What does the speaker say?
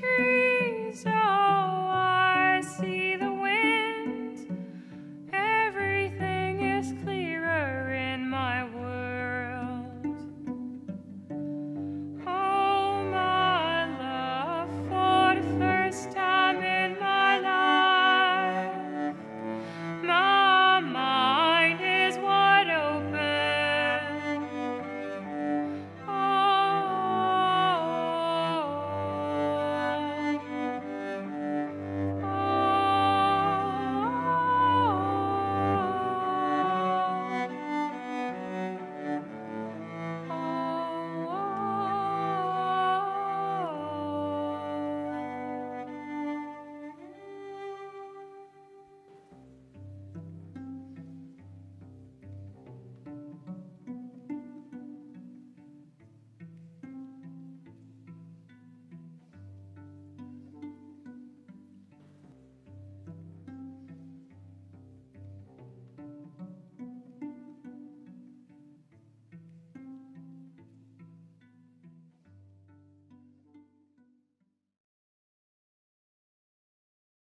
true.